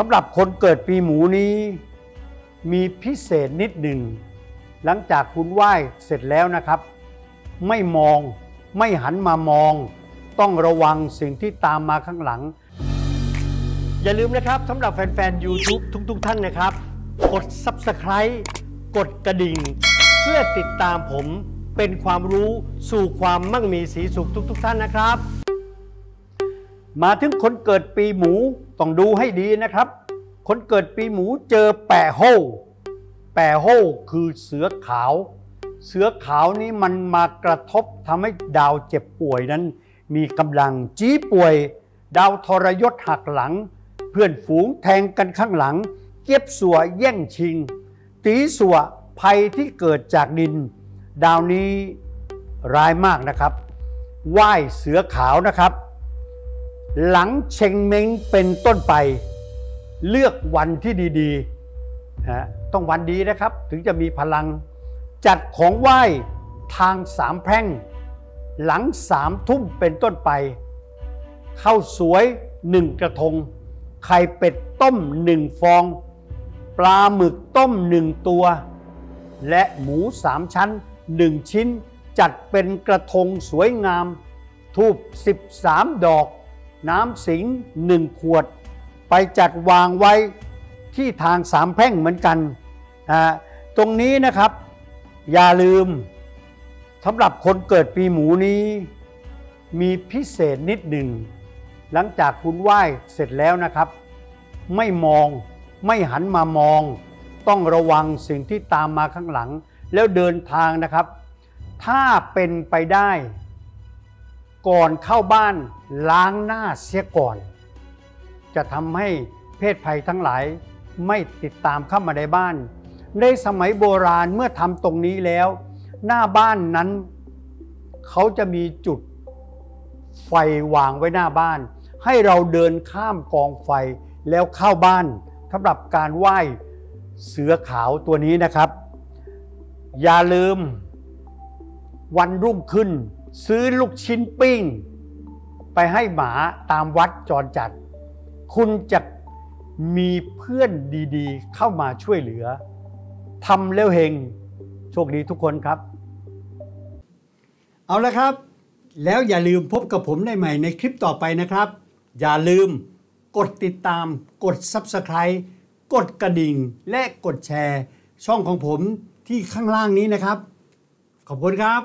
สำหรับคนเกิดปีหมูนี้ มีพิเศษนิดหนึ่ง หลังจากคุณไหว้เสร็จแล้วนะครับ ไม่มองไม่หันมามอง ต้องระวังสิ่งที่ตามมาข้างหลัง อย่าลืมนะครับสำหรับแฟนๆ YouTube ทุกๆ ท่านนะครับ กด Subscribe กดกระดิ่ง เพื่อติดตามผมเป็นความรู้สู่ความมั่งมีสีสุขทุก ๆ ท่านนะครับ มาถึงคนเกิดปีหมูต้องดูให้ดีนะครับ คนเกิดปีหมูเจอแปะโฮแปะโฮคือเสือขาว เสือขาวนี้มันมากระทบทำให้ดาวเจ็บป่วยนั้น มีกำลังจี้ป่วย ดาวทรยศหักหลัง เพื่อนฝูงแทงกันข้างหลัง เก็บสัวแย่งชิง ตีสัวภัยที่เกิดจากดิน ดาวนี้ร้ายมากนะครับไหว้เสือขาวนะครับ หลังเชงเม้งเป็นต้นไป เลือกวันที่ดีๆนะต้องวันดีนะครับ ถึงจะมีพลัง จัดของไหว้ทางสามแพร่ง หลังสามทุ่มเป็นต้นไปข้าวสวยหนึ่งกระทง ไข่เป็ดต้มหนึ่งฟอง ปลาหมึกต้มหนึ่งตัว และหมูสามชั้นหนึ่งชิ้น จัดเป็นกระทงสวยงาม ทูบ13ดอก น้ำสิงหนึ่งขวด ไปจัดวางไว้ที่ทางสามแพร่งเหมือนกันอ่าตรงนี้นะครับ อย่าลืมสำหรับคนเกิดปีหมูนี้ มีพิเศษนิดหนึ่ง หลังจากคุณไหว้เสร็จแล้วนะครับ ไม่มองไม่หันมามอง ต้องระวังสิ่งที่ตามมาข้างหลัง แล้วเดินทางนะครับ ถ้าเป็นไปได้ ก่อนเข้าบ้านล้างหน้าเสียก่อน จะทำให้เพศภัยทั้งหลายไม่ติดตามเข้ามาในบ้าน ในสมัยโบราณเมื่อทำตรงนี้แล้ว หน้าบ้านนั้น เขาจะมีจุดไฟวางไว้หน้าบ้าน ให้เราเดินข้ามกองไฟแล้วเข้าบ้านสำหรับการไหว้เสือขาวตัวนี้นะครับ อย่าลืมวันรุ่งขึ้น ซื้อลูกชิ้นปิ้ง ไปให้หมาตามวัดจรจัด คุณจะมีเพื่อนดีๆ เข้ามาช่วยเหลือทำแล้วเฮงโชคดีทุกคนครับ เอาละครับ แล้วอย่าลืมพบกับผมได้ใหม่ในคลิปต่อไปนะครับ อย่าลืมกดติดตาม กด Subscribe กดกระดิ่ง และกดแชร์ ช่องของผมที่ข้างล่างนี้นะครับ ขอบคุณครับ